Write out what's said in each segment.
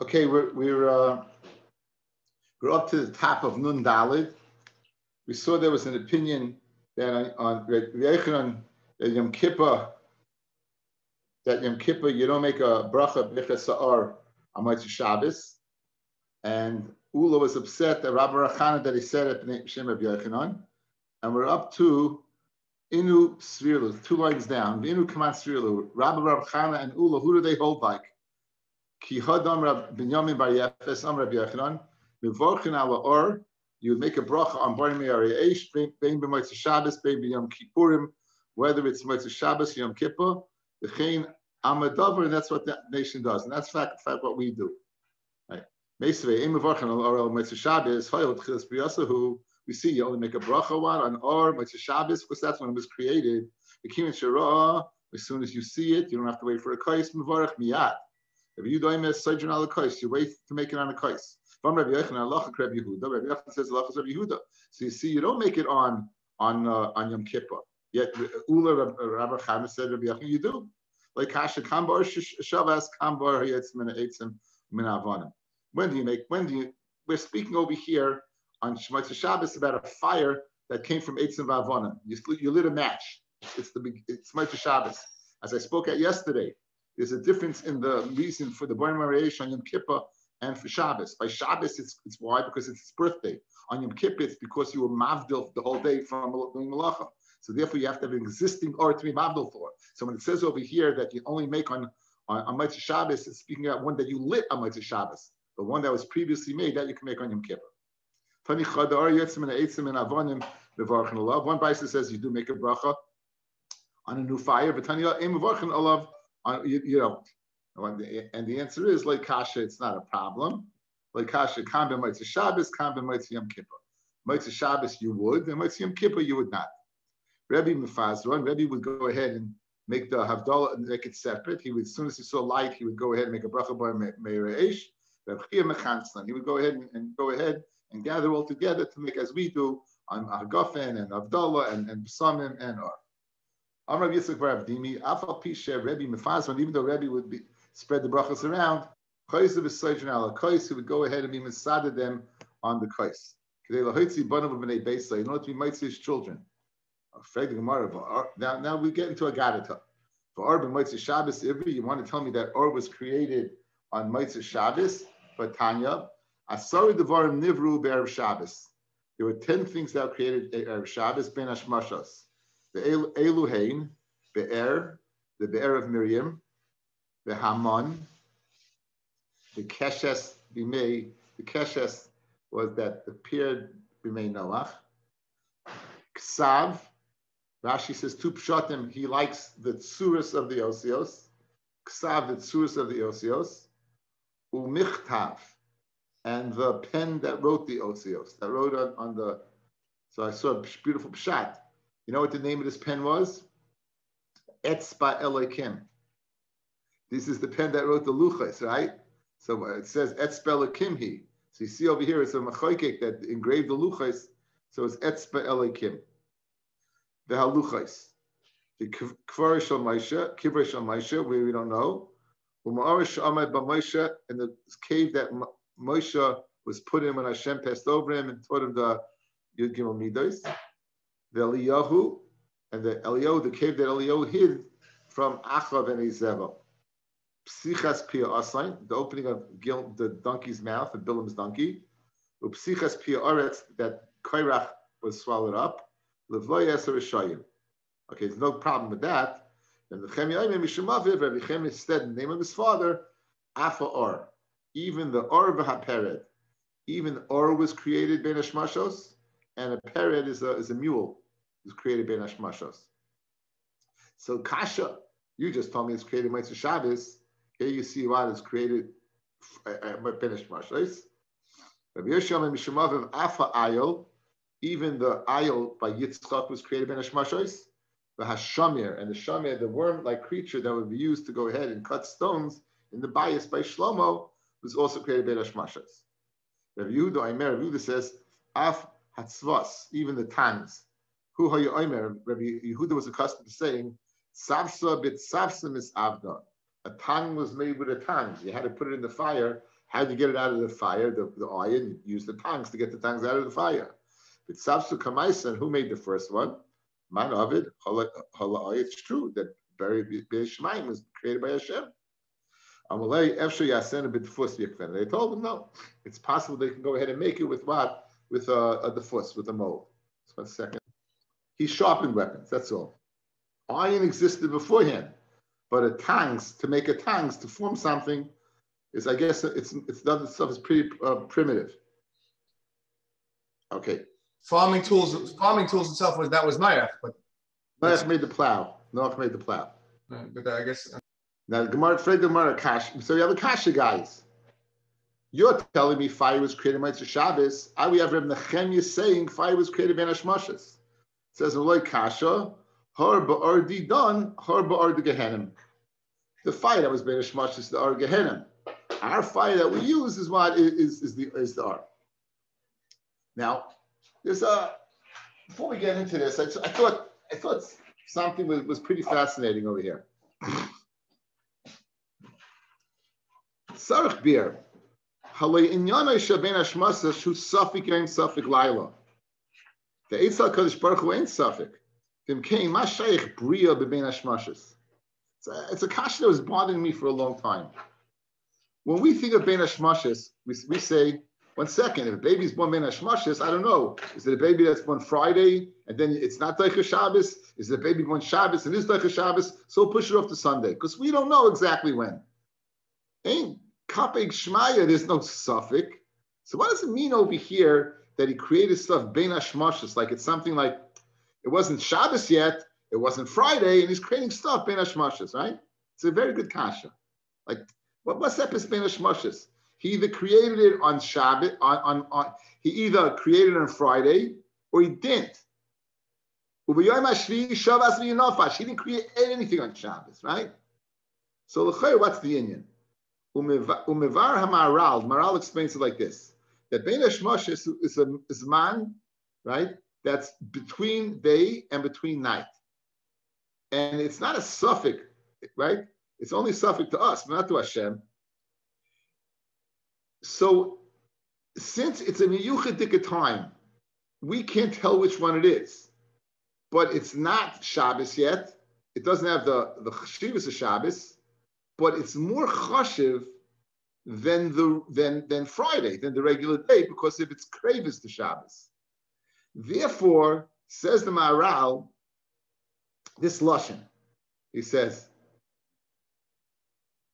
Okay, we're we're uh, we're up to the top of Nun Dalid. We saw there was an opinion that on, on that Yom Kippur that Yom Kippur you don't make a bracha b'chas sa'ar on Shabbos, and Ula was upset that Rabbi Rachana that he said it Shem of Yochanan, and we're up to Inu Svirlu, two lines down. Inu Kaman Svirlu, Rabbi Rachana and Ula, who do they hold like? Ki Hadam Rab Binyamin Bar Yefes Am Rab Yochanan, Mivorchin Ala Or, you would make a bracha on Bar Me'ari Eish, Bein B'Moitz Shabbos, Bein B'Yom Kippurim, whether it's Moitz Shabbos, Yom Kippur, the Chain Amadavar, and that's what the nation does. And that's fact, fact what we do. Right. We see you only make a bracha one on Or, Moitz Shabbos, because that's when it was created. The Kimin Shara, as soon as you see it, you don't have to wait for a kais, Mavarach Miyat. If you don't miss Sojourn al kais, you wait to make it on a kais. From Rabbi Yochanan, Allah Rabbi Yehuda. Rabbi Yochanan says Allah Rabbi Yehuda. So you see, you don't make it on on uh, on Yom Kippur. Yet Ula Rabbi Chaim said Rabbi Yochanan, you do. Like Kasha Kambar Shavas Kambar Hayetzim Eitzim Min Avonim. When do you make? When do you? We're speaking over here on Shemotz Shabbos about a fire that came from Eitzim Avonim. You, you lit a match. It's the it's Shemotz Shabbos. As I spoke at yesterday, there's a difference in the reason for the Borim Mariash on Yom Kippur and for Shabbos. By Shabbos, it's, it's why? Because it's his birthday. On Yom Kippur, it's because you were mavdil the whole day from doing malacha. So therefore, you have to have an existing or to be mavdil for. So when it says over here that you only make on on, on Mitzvah Shabbos, it's speaking about one that you lit on Mitzvah Shabbos. The one that was previously made, that you can make on Yom Kippur. One Baisa says you do make a bracha on a new fire, but Tanya you, you know, and the answer is like kasha, it's not a problem. Like kasha, kan b'moitzi Shabbos, kan b'moitzi Yom Kippur. Moitzi Shabbos you would, and moitzi Yom Kippur you would not. Rebbe Mefazron, Rebbe would go ahead and make the Havdalah and make it separate. He would, as soon as he saw light, he would go ahead and make a bracha by Meireish. He would go ahead and, and, go ahead and gather all together to make as we do on Agafen and Avdallah and, and Besamim and Or. Amrav Yitzchak Bar Avdimi, Afal Pisha Rebbe Mefazron, even though Rebbe would be spread the brachas around, Kais of Sojan ala Kais, he would go ahead and be Masada them on the Kais. In order to be mitzvah his children. Now, now we get into a gadata. For Or Mitzvah Shabbos Ivri, you want to tell me that Or was created on Mitzvah Shabbos, but Tanya, Asari Devarim Nivru Be'er Shabbos. There were 10 things that were created Erev Shabbos, Ben Ashmashas the Eluhain, Be'er, the Be'er of Miriam, the Haman, the Keshes Bimei, the Keshes was that appeared Bimei Noach, Ksav, Rashi says two pshatim, he likes the tsuris of the Osios, Ksav, the tsuris of the Osios, Umichtav, and the pen that wrote the Osios, that wrote on, on the, so I saw a beautiful pshat, you know what the name of this pen was? Etzba Elokim. This is the pen that wrote the Luchas, right? So it says Etzba Elohimhi. So you see over here, it's a machoikik that engraved the Luchas. So it's Etzba Elokim. The Haluchas. The Kvar Shal Maisha, Kivra Shal Maisha, where we don't know. Umar Ahmed Moshe in the cave that Moshe was put in when Hashem passed over him and taught him the Yud Gimel Midos the Eliyahu, and the Eliyahu, the cave that Eliyahu hid from Achav and Ezeva. Psichas Pia Asain, the opening of Gil, the donkey's mouth, the Bilam's donkey. Psichas Pia Aretz, that Kairach was swallowed up. Levloy Eser Rishayim. Okay, there's no problem with that. Then the Chem Yaimim Mishamaviv, Rabbi Chem instead, the name of his father, Afa Or. Even the Or V'HaPered, even Or was created Ben Ashmashos, and a pered is a, is a mule. It's created by Nashmashos. So kasha, you just told me it's created by Shabbos. Here you see why it's created uh, uh, by Nashmashos. Rabbi Yisham and Mishamav Afa Ayol, even the Ayol by Yitzchak was created by Nashmashos. The Hashamir and the Shamir, the worm-like creature that would be used to go ahead and cut stones in the bias by Shlomo, was also created by Nashmashos. Rabbi Yehuda, Aimer, Rabbi Yehuda says, Af Hatzvas, even the Tans, who Hayu Omer, Rabbi Yehuda was accustomed to saying, Savsa bit Savsim is Avda. A tang was made with a tang. You had to put it in the fire How did you get it out of the fire? The, the iron, use the tongs to get the tongs out of the fire. But Savsu Kamaisan, who made the first one? Man Ovid, oh, it's true that Beri Shemaim was created by Hashem. They told him no. It's possible they can go ahead and make it with what? With uh, the fuss, with a mold. Just one second. He sharpened weapons. That's all. Iron existed beforehand, but a tangs to make a tangs to form something is, I guess, it's it's the other stuff is pretty uh, primitive. Okay. Farming tools, farming tools itself was that was Noach, but Noach made the plow. Noach made the plow. but I guess uh, now Gemara, Fred Gemara Kash. So you have a Kasha guys. You're telling me fire was created by Shabbos. I we have Reb Nechemia saying fire was created by Hashmashas. Says Eloi Kasha, Har ba'ardi done, Har ba'ardi Gehenim. The fire that was by Hashmashas, the Ar Gehenim. Our fire that we use is what is, is the is the Ar. Now, there's a before we get into this, I, I thought I thought something was, was pretty fascinating over here. Sarach beer. The Eitzal Kodesh Baruch Hu ain't bria beben ashmashas. It's a kasha that was bothering me for a long time. When we think of ben ashmashas, we, we say, one second, if a baby's born ben ashmashas, I don't know. Is it a baby that's born Friday and then it's not Deicha Shabbos? Is it a baby born Shabbos and is Deicha Shabbos? So push it off to Sunday because we don't know exactly when. Ain't Kapeg Shmaya, there's no suffix. So what does it mean over here that he created stuff Ben Hashmashas? Like it's something like it wasn't Shabbos yet, it wasn't Friday, and he's creating stuff Ben Hashmashas, right? It's a very good kasha. Like what, what's that Ben Hashmashas? He either created it on Shabbat, on, on, on he either created it on Friday or he didn't. He didn't create anything on Shabbos, right? So what's the Indian? Umevar Hamaral, Maharal explains it like this: that Bein Hashmosh is, is a is man, right? That's between day and between night, and it's not a suffix, right? It's only suffix to us, not to Hashem. So, since it's a miyuchadik time, we can't tell which one it is, but it's not Shabbos yet. It doesn't have the the chshivas of Shabbos but it's more chashiv than the than than Friday, than the regular day, because if it's cravis to Shabbos. Therefore, says the Maharal, this lashon, he says,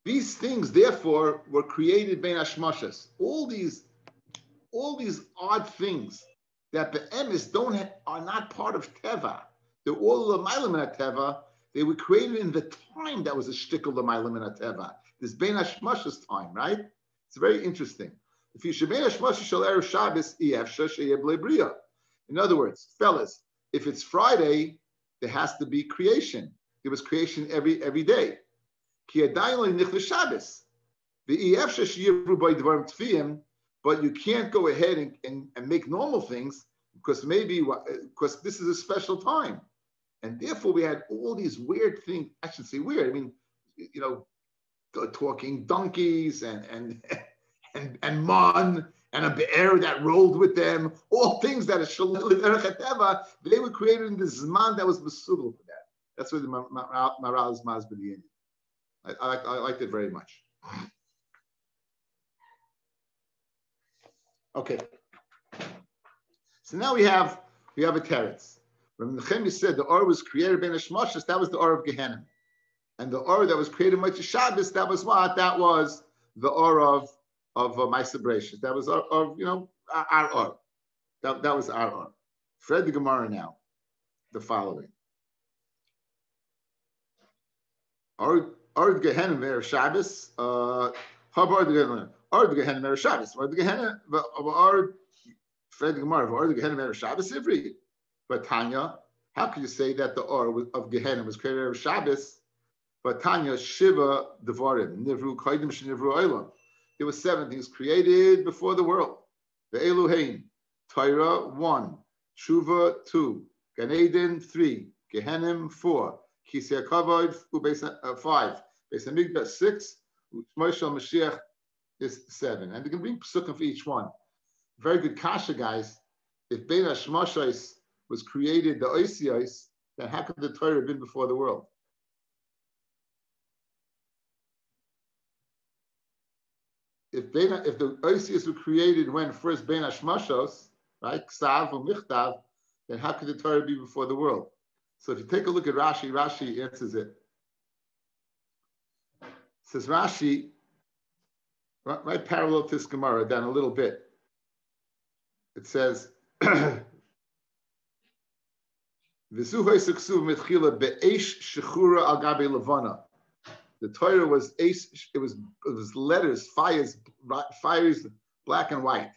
these things therefore were created by Ashmashas. All these, all these odd things that the emis don't have, are not part of teva. They're all the milam teva, they were created in the time that was a shtickle of my Teva. This Ben Hashmash's time, right? It's very interesting. If you should Hashmash shall erev Shabbos bria. In other words, fellas, if it's Friday, there has to be creation. There was creation every every day. Shabbos. But you can't go ahead and, and, and make normal things because maybe because this is a special time. And therefore, we had all these weird things. I should say weird. I mean, you know, talking donkeys and and and and man and a bear that rolled with them. All things that are they were created in the zman that was masudal for that. That's what the Maharal is Mazbediyin. I, I, I liked it very much. Okay. So now we have we have a teretz. When Nehemiah said the Or was created by Neshmashas, that was the Or of Gehenna. And the Or that was created by Shabbos, that was what? That was the Or of, of uh, my celebration. That was our, of, you know, our Or. That, that was our Or. Fred the Gemara now, the following. Or, or Gehenna Mer Shabbos, uh, Habar the Gehenna, Or the Gehenna Mer Shabbos, Or the Gehenna, or Fred the Gemara, Or the Gehenna Mer Shabbos, Ivri. But Tanya, how could you say that the Or of Gehenna was created on Shabbos? But Tanya, Shiva, Devarim, Nivru, Kaidim, Nivru, Olam. There were seven things created before the world. The Elohim, Torah, one, Shuva, two, Gan Eden, three, Gehenim, four, Kisei Kavod, uh, five, Beis Hamikdash, six, Moshe Mashiach is seven. And they can bring psukim for each one. Very good kasha, guys. If Bein Hashmashos was created, the Oisios, then how could the Torah have been before the world? If, if the Oisios were created when first Bein Hashmashos, right, Ksav or Michtav, then how could the Torah be before the world? So if you take a look at Rashi, Rashi answers it. Says Rashi, right, right parallel to this Gemara, down a little bit. It says, the Torah was it was it was letters, fires, fires, black and white.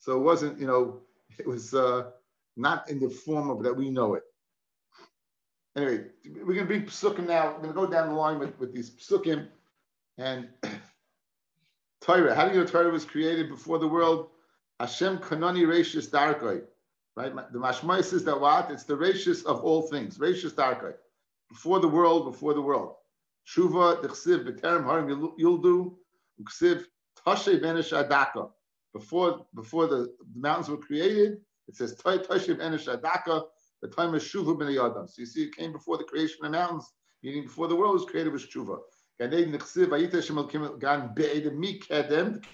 So it wasn't, you know, it was uh, not in the form of that we know it. Anyway, we're to bring psukim now. We're to go down the line with, with these psukim and Torah. How do you know Torah was created before the world? Hashem kanani rashis darkoi. Right? The Mashmai says that what? It's the rashis of all things. Rashis darkoi. Before the world, before the world. Shuva, dechsiv, b'terem harim yuldu, uksiv, tashe benish adaka. Before, before the, mountains were created, it says tashe benish adaka, the time of Shuva ben Adam. So you see, it came before the creation of the mountains, meaning before the world was created was Shuva. The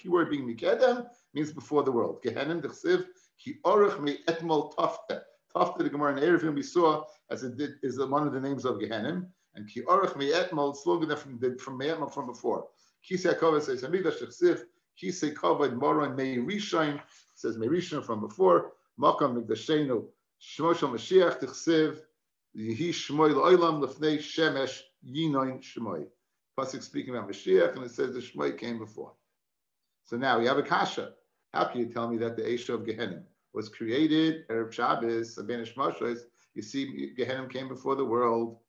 key word being mikedem means before the world. Gehenim dechsiv ki orach me etmol tafte. Tafte the Gemara in Eruvin we saw as it did, is one of the names of Gehenim. And ki orach me etmol slogan from from Me'etmol from before. Kisei Kavod says Hamigdash dechsiv. Kisei Kavod Moron Me Rishon says Me Rishon from before. Makam Migdashenu Shmoshel Mashiach dechsiv. Yehi Shmoy Lo'ilam Lefnei Shemesh Yinoin Shmoy. Pasuk speaking about Mashiach, and it says the Shmoy came before. So now we have a kasha. How can you tell me that the Esha of Gehenim was created, Erev Shabbos, Abenish Moshes? You see, Gehenim came before the world.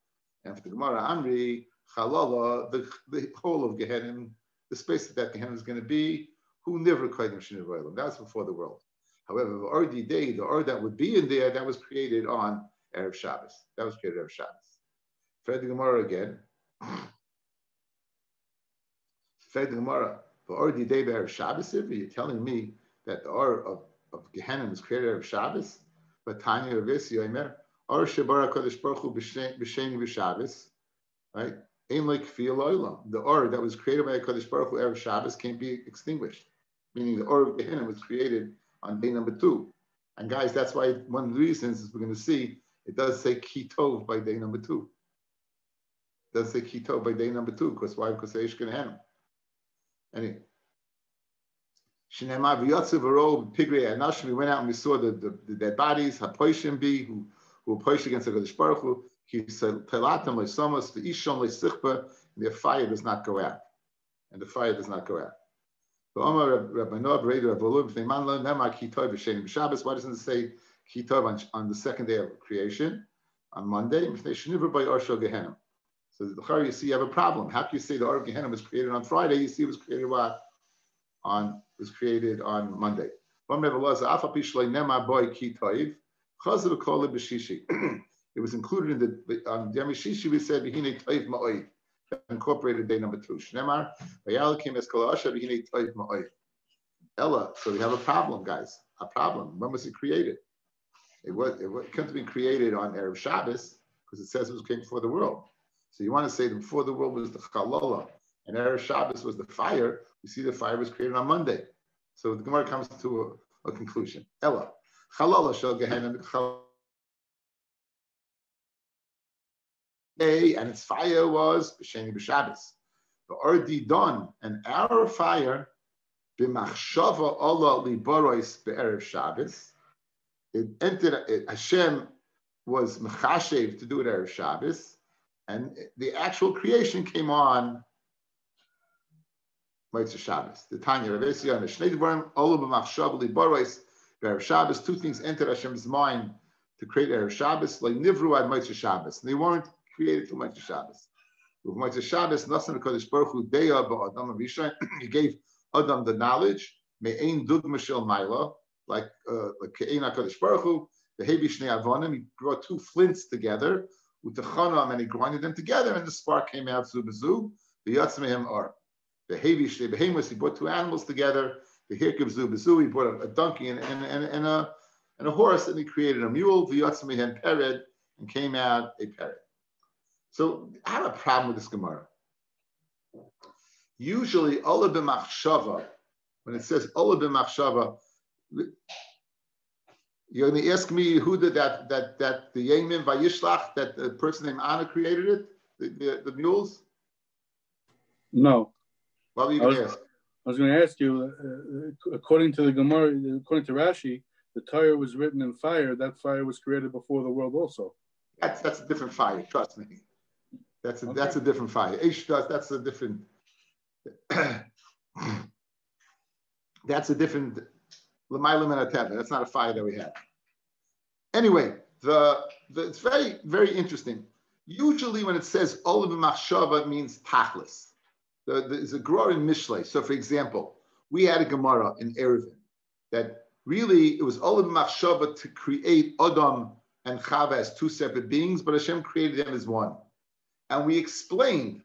And for the Gemara, Amri, Chalala, the, the whole of Gehenim, the space that that Gehenim is going to be, who never created Kaidim Shiniv That's before the world. However, the Ordi Day, the Or that would be in there, that was created on Erev Shabbos. That was created Erev Shabbos. Fred the Gemara again. Fed the Gemara, for already day Erev Shabbos, are you telling me that the Or of, of Gehenna was created of Shabbos? But Tanya of this, Yomer, Or Shabara Kodesh Baruch Hu B'Sheni B'Shabbos, right? Aim like. The Or that was created by Kodesh Baruch Hu Erev Shabbos can't be extinguished. Meaning the Or of Gehenna was created on day number two. And guys, that's why one of the reasons is we're going to see it does say Kitov by day number two. It does say Kitov by day number two, because why? Because Eish Gehenna. Anyway. Shinema v'yotze v'ro pigrei anash. We went out and we saw the, the, the dead bodies. Hapoishim bi who who were against the Kodesh Baruch. He said telatim le'somos v'ishon le'sichba. Their fire does not go out, and the fire does not go out. Why doesn't it say kitov on, on the second day of creation, on Monday? So the you see you have a problem. How can you say the Or of Gehenna was created on Friday? You see it was created what? On was created on Monday. It was included in the on Yom we said Behine Toiv Ma'oid. Incorporated day number two. Shnemar Vayalakim Eskalasha Behine Toiv Ma'oid. Ella, so we have a problem, guys. A problem. When was it created? It was it couldn't have been created on Erev Shabbos because it says it was created for the world. So you want to say that before the world was the Chalola and Erev Shabbos was the fire, you see the fire was created on Monday. So the Gemara comes to a, a conclusion. Ella, Chalola shall Gehenna and its fire was B'Sheni B'Shabbos. The Ordi Don, and our fire, B'Machshava Allah Liborois Be'erev Shabbos, it entered, it, Hashem was Mechashev to do it Erev Shabbos, and the actual creation came on Moitzer Shabbos. The Tanya Rav the Shnei Dvarim, Olav Machshav Liboros, Erev Shabbos, two things entered Hashem's mind to create Erev Shabbos, like Nivru ad Moitzer Shabbos. And they weren't created for Moitzer Shabbos. With Moitzer Shabbos, Nasan HaKadosh Baruch Hu, Deya Ba'adam Rishon, he gave Adam the knowledge, Me'ein Dug Mashel Maila, like uh, like Ke'ein HaKadosh Baruch Hu, the Hebi Shnei Avonim, he brought two flints together, Utachanam, and he grinded them together, and the spark came out, Zubazu, the Yatzmehem Ar. The Hevish, the behemoths, he brought two animals together. The Hirkivzu Bezu, he brought a, a donkey and, and, and, and, a, and a horse, and he created a mule, Vyatzmihen Pered, and came out a Pered. So I have a problem with this Gemara. Usually, Ola b'machshava, when it says Ola b'machshava, you're going to ask me who did that that that the Yemin Vayishlach that the person named Anna created it, the, the, the mules. No. What were you going I to was- ask? I was going to ask you, uh, according to the Gemara, according to Rashi, the Torah was written in fire. That fire was created before the world also. That's that's a different fire. Trust me. That's a, Okay. that's a different fire. Ish does that's a different. that's a different. That's not a fire that we have. Anyway, the, the it's very very interesting. Usually, when it says olav machshava, means tachlis. The, there's a Gemara in Mishlei. So, for example, we had a Gemara in Eruvin that really it was olav machshava to create Adam and Chava as two separate beings, but Hashem created them as one. And we explained,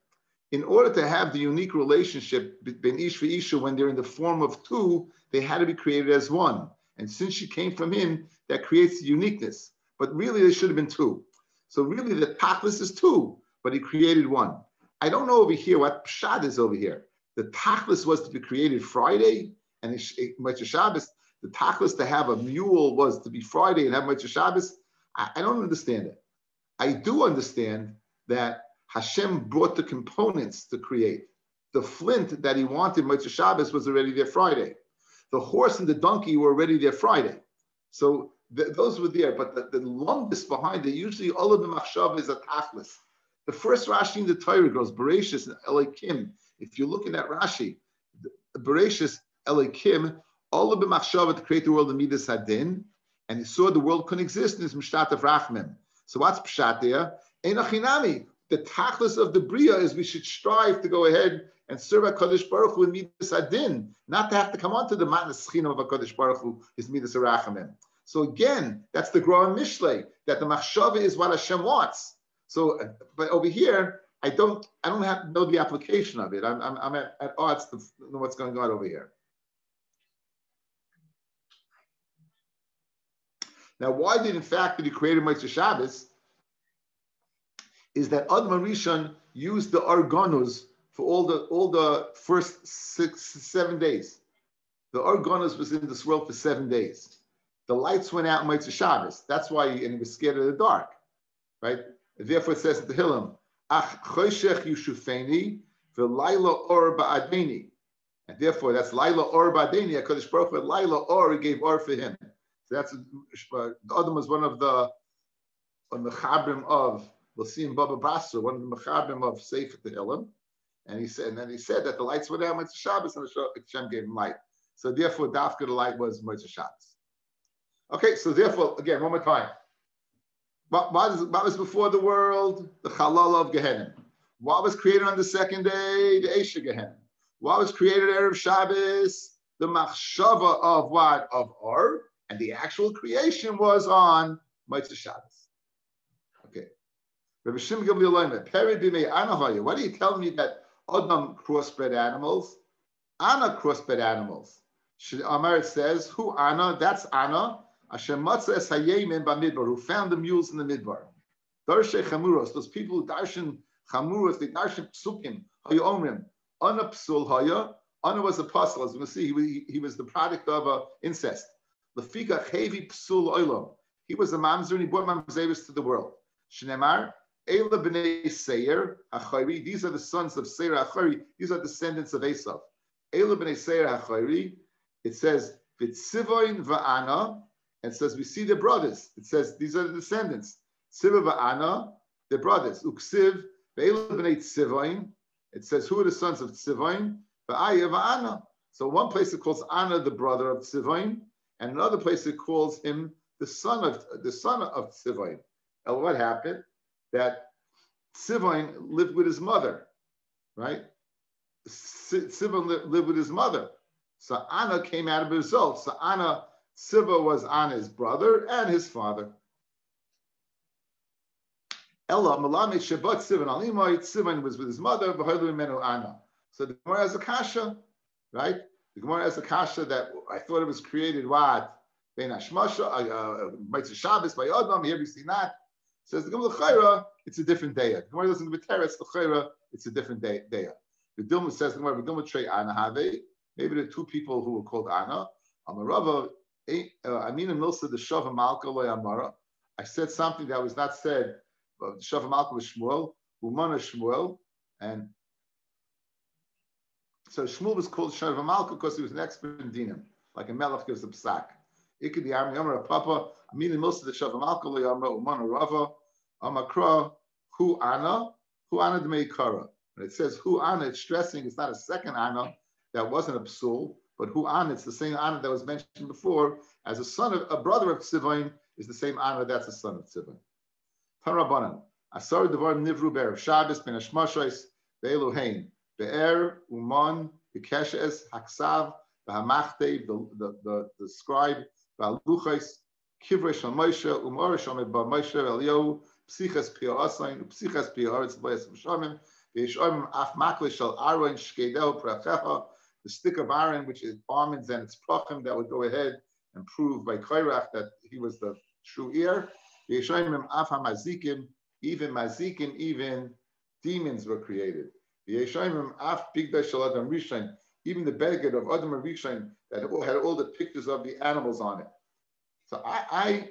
in order to have the unique relationship between Ish and Isha when they're in the form of two, they had to be created as one. And since she came from him, that creates the uniqueness. But really, they should have been two. So really, the Tachlis is two, but he created one. I don't know over here what Pshad is over here. The Tachlis was to be created Friday, and Motzei Shabbos. The Tachlis to have a mule was to be Friday and have Motzei Shabbos. I, I don't understand it. I do understand that Hashem brought the components to create. The flint that he wanted Motzei Shabbos was already there Friday. The horse and the donkey were already there Friday. So th- those were there, but the, the lumbus behind it, usually all of the machshav is a tachlis. The first Rashi in the Torah goes, Bereshis and Elikim. If you're looking at Rashi, Bereshis, Elikim, all of the machshava to create the world of Midas Hadin, and he saw the world couldn't exist in his Mishtat of Rachmim. So what's Pshat there? Ein achinami. The tachlis of the Bria is we should strive to go ahead and serve HaKadosh Baruch Hu in Midas Adin, not to have to come on to the Matnas Chinam of HaKadosh Baruch Hu, is Midas Arachamim. So again, that's the Gra Mishle, that the Machshava is what Hashem wants. So, uh, but over here, I don't, I don't have know the application of it. I'm, I'm, I'm at, at odds to know what's going on over here. Now, why did in fact that he created Motzei Shabbos? Is that Adam Rishon used the argonos for all the all the first six seven days. The argonos was in this world for seven days. The lights went out in Motzei Shabbos. That's why he, and he was scared of the dark, right? Therefore, it says Tehillim, Ach choshech yushufeni v'layla or ba'adeni. And therefore, that's Laila or ba'adeni. HaKadosh Baruch Hu, Laila or, gave or for him. So that's uh, the Adam was one of the on the chabrim of we'll see in Baba Basra, one of the mechabrim of Sefer Tehillim, and he said, and then he said that the lights were there on Motzei Shabbos, and Hashem gave him light. So therefore, Dafka the light was Motzei Shabbos. Okay, so therefore, again, one more time. What, what, was before the world? The Chalal of Gehenna. What was created on the second day? The Esha Gehenna. What was created Erev Shabbos? The Machshava of what? Of Or. And the actual creation was on Motzei Shabbos. Rabbi Shimon Gamliel Peri b'mei anahaya. Why do you tell me that Adam crossbred animals? Anna crossbred animals. Amar says, who Anna? That's Anna. Hashem matzah es hayemin b'midbar, who found the mules in the midbar. Darshe chamuros, those people who darshan chamuros, they darshan psukim, hayu omrim. Anna psul haya. Anna was apostle, as we'll see, he, he was the product of uh, incest. Lefika chevi psul oilam. He was a mamzer and he brought mamzeris to the world. Shnemar, Ela b'nei Seir Achari. These are the sons of Seir Achari. These are descendants of Esav. Ela b'nei Seir Achari. It says Vitzivoin va'ana. It says we see the brothers. It says these are the descendants. Siva va'ana, the brothers. Uksiv ve'ela b'nei. It says who are the sons of Tzivoin? Va'aya va'ana. So one place it calls Anna the brother of Tzivoin, and another place it calls him the son of the son of Tzivoin. And what happened? That Sivan lived with his mother, right? Tzivoin lived with his mother. So Anna came out of a result. So Anna, Siva was Anna's brother and his father. Ella Malamed Shabbat Sivan Alimite, Sivan was with his mother, Menu Anna. So the Gemara has a kasha, right? The Gemara has a kasha that I thought it was created what? Ben Hashmasha, uh, Mitzvah Shabbos, by Adam, here we see that. Says the Gemara Chayra, it's a different day. The Gemara doesn't give a teretz, the Chayra, it's a different day. The Dilma says the Gemara, Dilma Trey Ana Have, maybe the two people who were called Ana, Amarava, uh, Amina Milsa, the Shava Malka Amara. I said something that was not said, the Shava Malka was Shmuel, Umana Shmuel, and so Shmuel was called Shava Malka because he was an expert in dinim, like a melech gives a psak. Ikadi Am Yamar Papa, Amina Milsa, the Shava Malka Amara, Umana Rava, Amakra, Hu Ana, Hu Ana Dmeikara. When it says Hu Ana, it's stressing it's not a second Ana that wasn't a psul, but Hu Ana, it's the same Ana that was mentioned before as a son of a brother of Tzivain is the same Ana that's a son of Tzivain. Tarabanan. Asar Devar Nivru Ber Shabbos Ben Ashmashais Be'elohein Be'er Uman Bekeshes Haksav the the the, the scribe Ba'Luchais Kivresh Moshe Umorish Ba Moshe Eliyahu Psiches Pia Asain Psiches Pia Aretz Bayas Mshamim Ve'Yishom Af Makle Shal Aron Shkedel Prachecha the stick of Aaron, which is almonds and its prachim, that would go ahead and prove by Kairach that he was the true ear. Even mazikim, even demons were created. Even the beggar of Adam and Rishon that had all the pictures of the animals on it. So I, I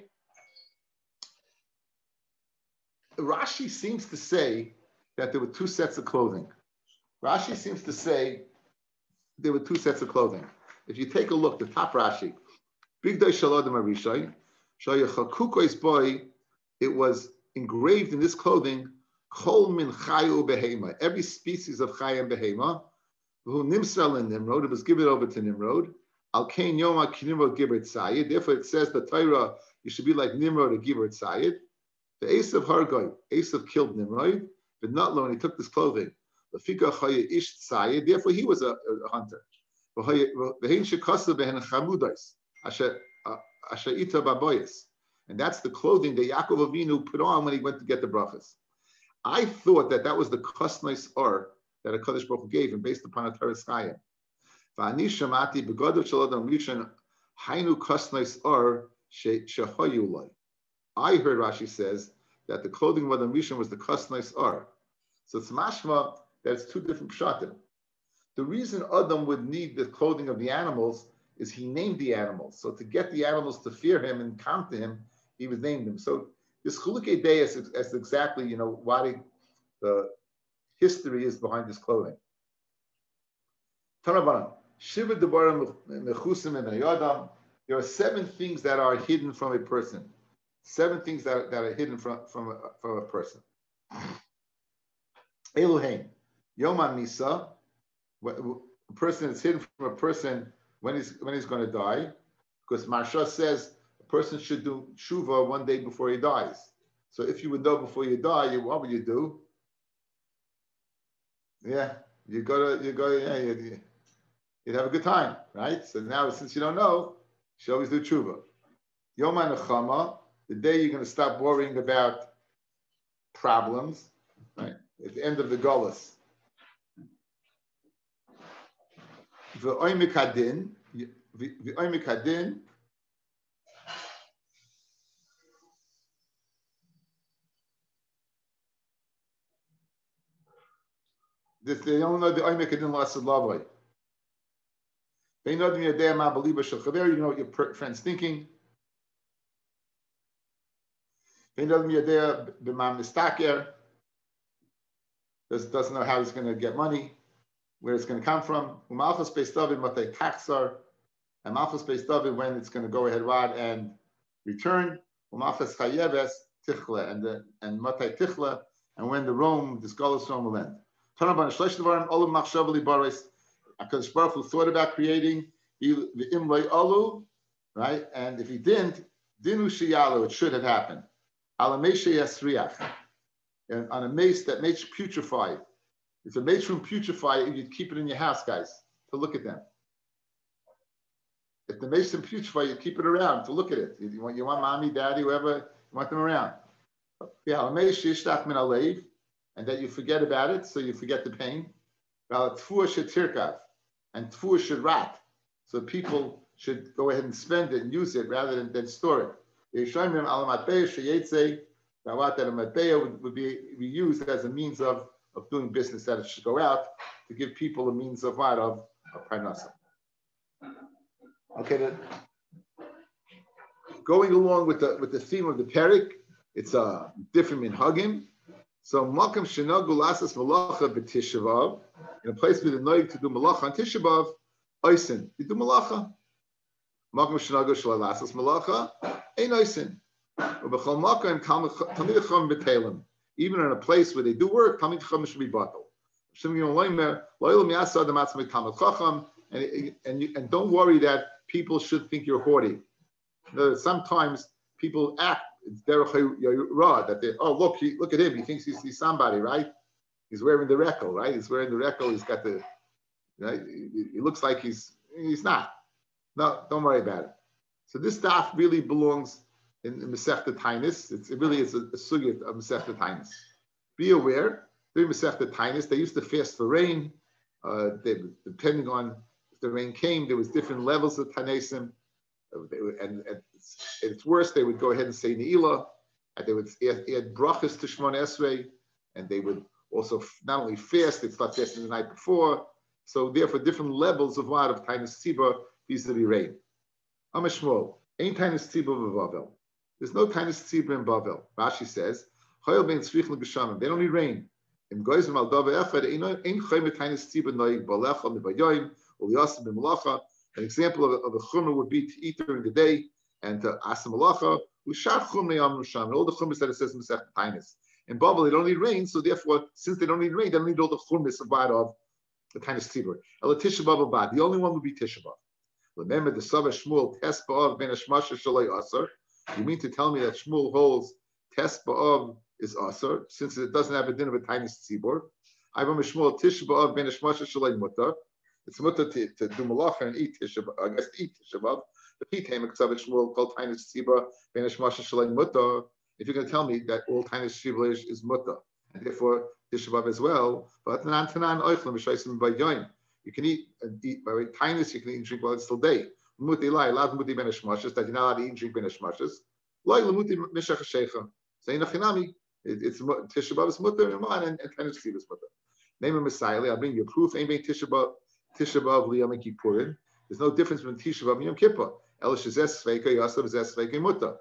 Rashi seems to say that there were two sets of clothing. Rashi seems to say there were two sets of clothing. If you take a look, the top Rashi, Big Day Shalodim Arishay, Shayachakukois boy, it was engraved in this clothing, Kol min chayu behema, every species of chayim behema, who nimsel in Nimrod, it was given over to Nimrod. Al kain yoma kinimrod gibert sayid. Therefore, it says the Torah, you should be like Nimrod or gibert sayid. The Ace of Hargoy, Ace of killed Nimrod, but not long he took this clothing. Therefore, he was a, a hunter. And that's the clothing that Yaakov Avinu put on when he went to get the brachas. I thought that that was the kosnais or that a Kaddish Baruch Hu gave him based upon a Teres Chayim. Va'ani shamati begodav shalodam rishon hainu kosnais or shehoyulai. I heard Rashi says that the clothing of Adam Rishon was the kosnais or. So it's mashma that's two different pshatim. The reason Adam would need the clothing of the animals is he named the animals. So to get the animals to fear him and come to him, he was named them. So this chuluke day is, is, exactly, you know, why the history is behind this clothing. Shiva There are seven things that are hidden from a person. Seven things that, that are hidden from, from, a, from a person. Elohim. Yom Misa, a person is hidden from a person when he's when he's going to die, because Marsha says a person should do tshuva one day before he dies. So if you would know before you die, what would you do? Yeah, you go to you go yeah you, would have a good time, right? So now since you don't know, you always do tshuva. Yom Nechama, the day you're going to stop worrying about problems, right? At the end of the Golas. V'oimik hadin, v'oimik hadin, This, they don't know the oimek hadin lasad lavoi. They know the yadei ma beliba shel chaver. You know what your friend's thinking. They know the yadei b'ma mistaker. Does doesn't know how he's going to get money where it's going to come from. Um, Umalchus Beis David Matei Tachsar, and Malchus Beis David when it's going to go ahead rod and return. Um, Umalchus Chayeves Tichle and the and Matei Tichle, and when the Rome, the scholars Rome will end. Tanaban Shlesh Devarim Olam Machshavli Baris. Baruch Hu thought about creating the Imlay Alu, right? And if he didn't, Dinu Shiyalu, it should have happened. Alameshe Yasriach, and on a mace that makes putrefied. If makes room putrefy, you'd keep it in your house, guys, to look at them. If the mason putrefy, you keep it around to look at it. You want, you want mommy, daddy, whoever, you want them around. Yeah, and that you forget about it, so you forget the pain. Val tfuah should tirkav, and tfuah should rat. So people should go ahead and spend it and use it rather than, than store it. Yeshayim alamatbei sheyetze, that a would, be, used as a means of, of doing business that it should go out to give people a means of what of, of parnasa. Okay, then going along with the with the theme of the perik, it's a different minhagim. So makam shenagu lasas malacha b'tishavav in a place where the noig to do malacha on tishabav, oisin you do malacha. Makam shenagu shalasas malacha ein oisin. Ubechol makam tamid chum b'telim. Even in a place where they do work, tamid chum should be bottled. And, and, and don't worry that people should think you're hoarding sometimes people act it's derech that they oh look he, look at him. He thinks he's, he's somebody right? He's wearing the rekel right? He's wearing the rekel. He's got the right? He, he, looks like he's he's not. No don't worry about it. So this stuff really belongs in, in Masechta Tainus. It's, it really is a, a sugya of Masechta Tainus. Be aware during Masechta Tainus they used to fast for rain. Uh, they, depending on if the rain came there was different levels of Tainesim and, and it's worse, they would go ahead and say Ne'ilah, and they would add, brachas to Shemon Esrei, and they would also not only fast, they'd start fasting the night before. So therefore, different levels of what of Tainus Tzibah vis-a-vis rain. Amashmol, ain't Tainus Tzibah Bavel. There's no Tainus Tzibah in Bavel. Rashi says, Choyel ben Tzrichel Geshamim. They don't need rain. Im goyz mal dove echad ein choyme Tainus Tzibah noig balecha mibayoyim ul yasim b'malacha an example of, of a chumrah would be to eat during the day and uh, to ask the malacha, ushar chumrah yam rusham, and all the chumras that it says in Masech Tainis. In Babel, they don't need rain, so therefore, since they don't need rain, they don't need all the chumras of of the Tainis Tzibur. El Tisha B'Av the only one would be tishabav. Remember the Sava Shmuel, Tes B'Av ben Ashmasha Shalai Asar. You mean to tell me that Shmuel holds Tes B'Av is Asar, since it doesn't have a din of a Tainis Tzibur? Ivam Shmuel Tish B'Av ben Ashmasha Shalai Mutar it's mutter to, to do malacha and eat tisha, I guess eat tisha b'av. If you're going to tell me that all tainis tzibah is, mutter, and therefore tisha b'av as well, but. You can eat and eat by tainis. You can eat and drink while it's still day. Muti lai lav muti benish mashas that you're not allowed to eat and drink benish mashas. Loi lemuti mishach shecha. Say nachinami. It's tisha b'av is mutter and tainis tzibah is mutter. Name a Messiah. I'll bring you proof. There's no difference between Tisha B'Av and Yom Kippur. El Shezes Sveika Yasav Zes Sveika Mutta.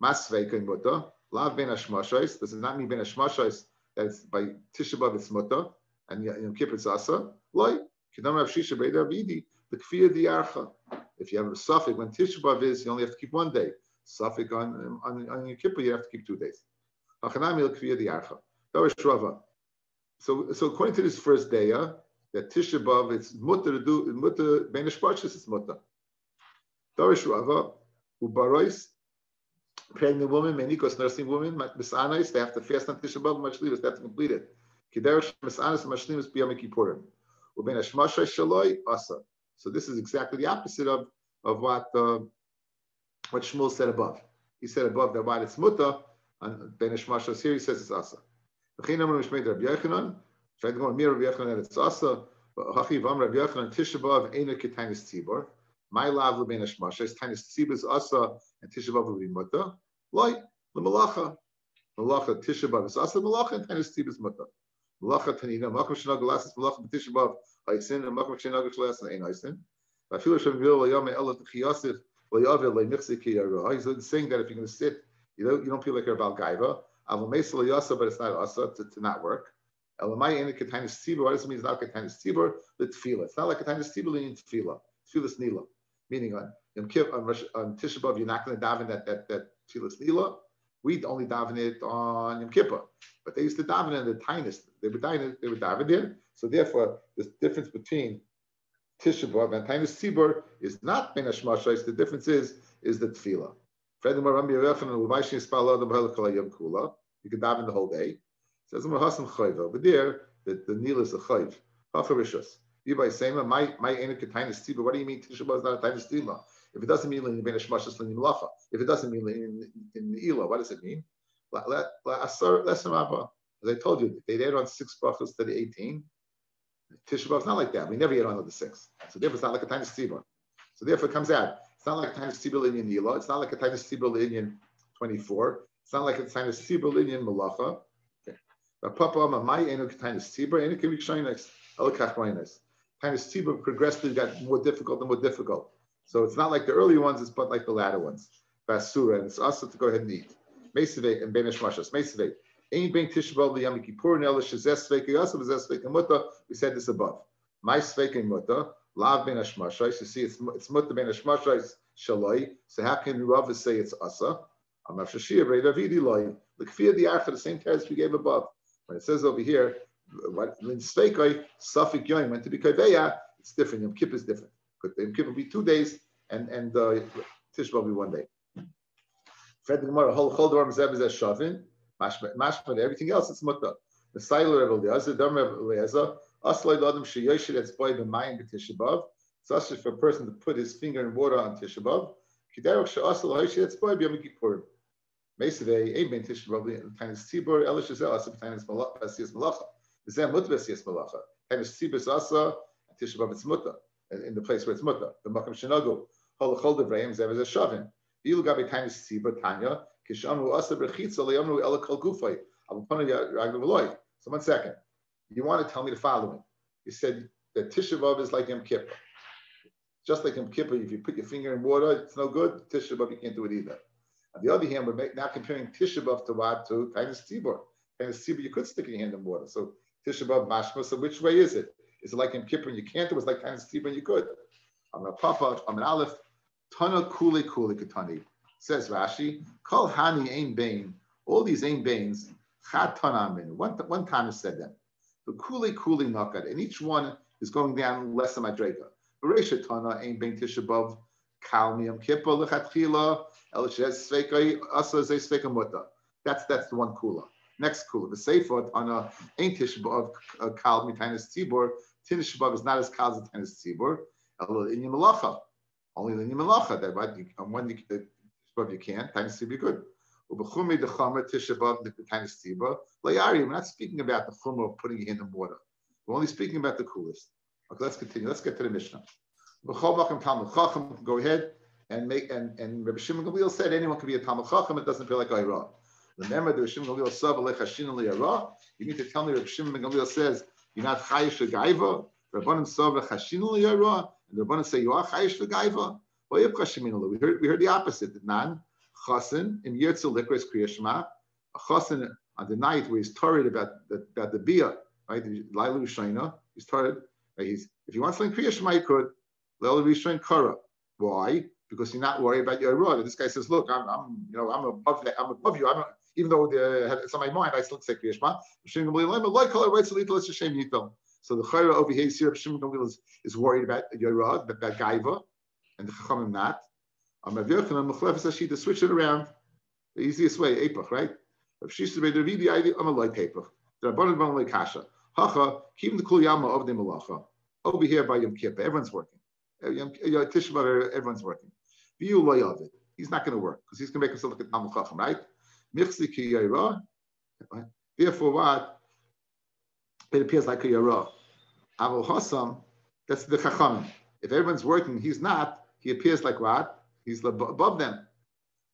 Mas Sveika Mutta. Lav Ben. This does not mean Ben Hashmashos that it's by Tisha B'Av it's Mutta and Yom Kippur it's Asa. Loi. Kedam Rav Shisha Beida Avidi. The Kfiyah Diarcha. If you have a suffix when Tisha B'Av is, you only have to keep one day. Suffix on, on, on Yom Kippur, you have to keep two days. Hachanami Kfiyah Diarcha. So, so according to this first day, uh, that Tisha B'Av, it's mutter do, mutter, Benish Parshas, it's mutter. Dorish Rava, Ubarois, pregnant woman, Menikos, nursing woman, Misanis, they have to fast on Tisha B'Av, Mashlivis, they have to complete it. Kiderish, Misanis, Mashlivis, B'Yom Kippurim. Ubenish Mashay Shaloi, Asa. So this is exactly the opposite of, of what, uh, what Shmuel said above. He said above that while it's muta, and Benish Mashay here he says it's Asa. V'chinam Mishmei Rabbi Yechanan, Tried to go Mir Rabbi Yochanan it's also Hachi Vam Rabbi Yochanan Tishabav Eina Ketanis Tzibor. My lav lebein Hashmasha is Tanis Tzibor is also and Tishabav be Mutta. Loi Lemalacha Malacha Tishabav is also Malacha and Tanis Tzibor is Mutta. Malacha Tanina Makom Shenag Galasis Malacha Tishabav Aisin and Makom Shenag Galasis Ein Aisin. Afilu Shem Vil Layam Elat Chiyasif Layavel Laymichsi Kiyara. He's saying that if you're going to sit, you don't you don't feel like you're about gaiva. Aval Mesa Layasa, but it's not asa to, to not work. Elamai a katanis tzibur. What does it mean? It's not katanis tzibur. The tefillah. It's not like katanis tzibur in tefillah. Tefillah nila. Meaning on Yom Kippur, on, on Tisha B'av, you're not going to daven that that that tefillah nila. We only daven it on Yom Kippur, but they used to daven in the tiniest. They would daven they would daven there. So therefore, the difference between Tisha B'av and tiniest tzibur is not ben hashmashais. The difference is is the Yochanan, you can daven the whole day. Says over there that the Nil is a Chayv. You by saying my my ain't a tainis. What do you mean Tisha is not a tainis tzibah? If it doesn't mean in ben shmashas l'nim lacha, if it doesn't mean in in ila, what does it mean? As I told you, they add on six brachas to the eighteen. Tisha B'Av is not like that. We never get on the six. So therefore, it's not like a tiny tzibur. So therefore, it comes out. It's not like a tiny tzibur in Yilo. It's not like a tiny tzibur in 24. It's not like a tiny tzibur in Malacha. But Papa, my eno tiny tzibur, eno can be showing Tiny tzibur progressively got more difficult and more difficult. So it's not like the early ones, it's but like the latter ones. Basura, and it's also to go ahead and eat. Mesave and Benish Mashas. Mesave. Ain being Tishbal Yom Kippur Nel Shazes Sveik Yosef Zes Sveik Mutta. We said this above. My and Mutta. Lav Ben Hashmashais. You see, it's it's Mutta Ben Hashmashais Shaloi. So how can Rav say it's Asa? I'm not sure. Ray Davidi Loi. The kfir the for the same test we gave above. When it says over here, what in Sveikai Safik Yoim went to be Kaveya, it's different. Yom Kippur is different. But Yom Kippur will be two days, and and uh, Tishba will be one day. Fred Gemara, whole whole dorm zev is a shavin. Everything else it's mutta. The Seiler of Eliezer, Dom of Eliezer, Aslai Lodom Sheyoshid, that's boy the mind of Tishabov. It's also for a person to put his finger in water on Tishabov. Kiderok Hoshid, that's boy B'Yom Kippur. Ben Tishabov, Tanis Elish Tanis Basias Malacha. Asa, in the place where it's mutta. The Makam Chol Devrayim, is a Shavin. Gabi Tanis Tzibur, Tanya, so one second. You want to tell me the following. You said that Tisha B'Av is like Yom Kippur. Just like Yom Kippur, if you put your finger in water, it's no good. Tisha B'Av, you can't do it either. On the other hand, we're now comparing Tisha B'Av to what? To Tainus Tzibur. Tainus Tzibur, you could stick your hand in water. So Tisha B'Av, Mashma, so which way is it? Is it like in Kippur and you can't? It was like Tainus Tzibur and you could. I'm a Papa, I'm an Aleph. Tana Kuli Kuli Katani. Says Rashi, Kol Hani Ain Bain, all these Ain Bains, Chat Tanamin. One, one time has said them. The Kuli Kuli Nakat, and each one is going down less than Madrega. Beresha Tana Ain Bain Tishabov, Kalmium Kippa Lechatchila, El Shes Sveikai, Asa Ze Sveika Mutta. That's that's the one kula. Next cool. the sefer on a ain tishbav kal mitanis tzibur. Tinishbav is not as kal as tanis tzibur. El in malacha, only the malacha. That right. When the but you can't. Tiny Siba, good. Ubechumi Tishabav the Tiny Siba. Layari, we're not speaking about the Chuma of putting it in the water. We're only speaking about the coolest. Okay, let's continue. Let's get to the Mishnah. Go ahead and make and and Rabbi Shimon Gamliel said anyone can be a Talmud Chacham. It doesn't feel like Ayra. Remember, the Shimon Gamliel said Alechashin Liyara. You need to tell me Rabbi Shimon Gamliel says you're not Chayish Gaiva. Rabbanim saw Chashin Liyara, and the Rabbanim say you are Chayish Gaiva. We heard, we heard the opposite. Nan, chasen, in Yirtzel Likris Kriyashma, a chasen on the night where he's torrid about the, about the bia, right? Lailu Shaina, he's torrid. Right? He's, if you want something Kriyashma, you could. Lailu Rishain Kara. Why? Because you're not worried about your rod. This guy says, look, I'm, I'm, you know, I'm above that. I'm above you. I'm, even though the, uh, it's on my mind, I still say Kriyashma. So the Chayra over here, Shimon is, is worried about rod, about Gaiva and the Chachamim not. On Rav Yochanan, Mechlefes Hashita, switch it around. The easiest way, Epach, right? Rav Shishta Beit Ravidi, Aidi, Amalai Tepach. The Rabbanan Ban Kasha. Hacha, keep the Kul Yama of the Malacha. Over here by Yom Kippur, everyone's working. Uh, uh, Tishma, everyone's working. V'yu Lo Yavid. He's not going to work because he's going to make himself look at Talmud Chacham, right? Michsi Ki Yaira. Therefore, what? It appears like a Yaira. Avol Hassam, that's the Chachamim. If everyone's working, he's not he appears like what? He's above them.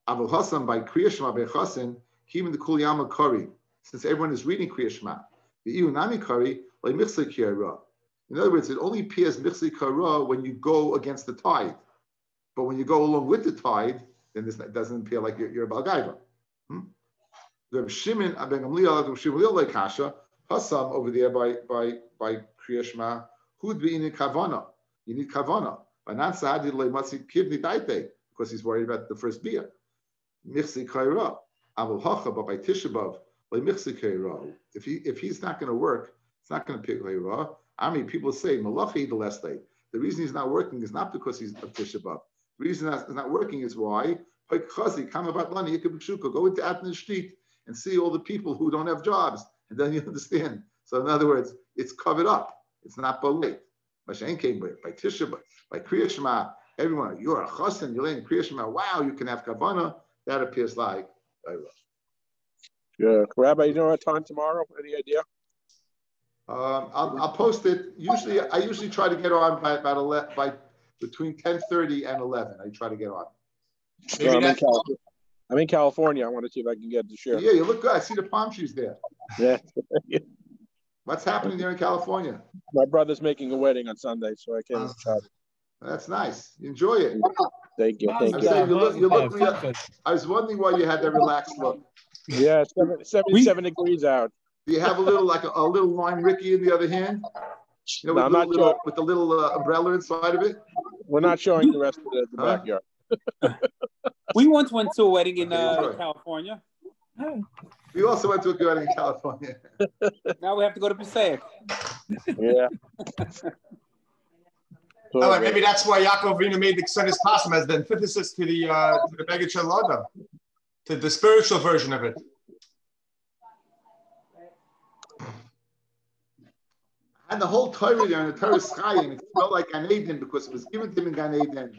Abu Hassan by Kriya Shema Bechasin, even the Kuliyama Kari, since everyone is reading Kriya Shema. The Iunami Kari, like Michse Kira. In other words, it only appears Michse Kara when you go against the tide. But when you go along with the tide, then this doesn't appear like you're, you're a Balgaiva. Hmm? The Shimon Aben Gamliel, Shimon like Kasha, Hassam over there by by by Kriya Shema, who'd be in the Kavana. You need Kavana because he's worried about the first beer. Michsi kaira. Avul hacha, but by Tishabav, if he if he's not going to work, it's not going to pick kaira. I mean, people say malachi the last day. The reason he's not working is not because he's a Tishabav. The reason he's not working is why. Go into Atnan Street and see all the people who don't have jobs, and then you understand. So in other words, it's covered up. It's not late. Mashenke by Tisha, by Kriya Shema, everyone, you're a chassan, you're in Kriya Shema, wow, you can have kavana. That appears like Yeah, Rabbi, you know our time tomorrow? Any idea? Um, I'll, I'll post it. Usually, I usually try to get on by about 11, by between 10:30 and 11. I try to get on. Maybe I'm, in that's, California. I'm in California. I want to see if I can get to share. Yeah, you look good. I see the palm trees there. Yeah. What's happening there in California? My brother's making a wedding on Sunday, so I came. inside. That's nice. Enjoy it. Thank you. Thank I'm you. saying you look, you look Uh, real. I was wondering why you had that relaxed look. Yeah, seven- 77 degrees out. Do you have a little like a, a little lime rickey in the other hand? You know, with, No, I'm the not little, with the little uh, umbrella inside of it. We're not showing the rest of the, the Huh? backyard. We once went to a wedding in uh. California. We also went to a wedding in California. Now we have to go to Passaic. Yeah. So, oh, maybe that's why Yaakov Avinu made the Xenis Passim as the antithesis to the uh, to the Beged Shel to the spiritual version of it. And the whole Torah there, and the Torah Chaim, it smelled like Gan Eden because it was given to him in Gan Eden.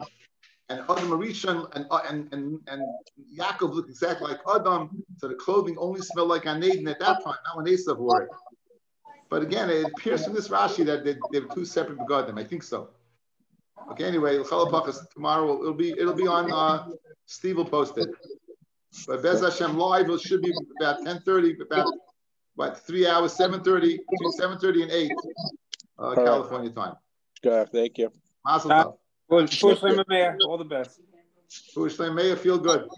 And Adam Arishan and, uh, and, and, and Yaakov looked exactly like Adam, so the clothing only smelled like Gan Eden at that time, not when Esav wore it. But again, it appears from this Rashi that they, they were two separate begotten. I think so. Okay, anyway, tomorrow it'll be it'll be on uh Steve will post it. But Bez Hashem live it should be about 10:30, about what three hours, 7:30, between 7:30 and 8 uh. California time. Good, Thank you. Mazel Uh, Well, Mayor, all the best. Jewish Mayor, feel good.